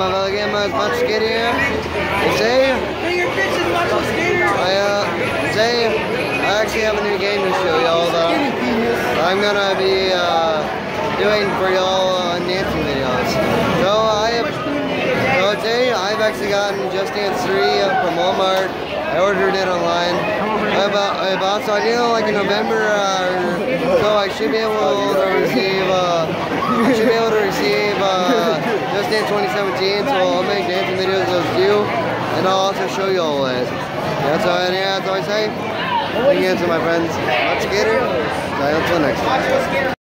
My game is Macho Skater. Today, I, uh, today, I actually have a new game to show y'all that I'm gonna be, uh, doing for y'all uh, dancing videos. So I have, so today I've actually gotten Just Dance 3 from Walmart. I ordered it online. I bought, I bought so I did it like in November, uh, so I should be able to Dance 2017, so I'll make dancing videos of you, and I'll also show you all ways. That's all, yeah, that's all I say. Thank you to my friends. Let's get her. Until next time.